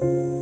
嗯。